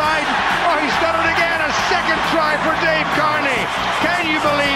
side. Oh, he's done it again. A second try for Dave Carney. Can you believe?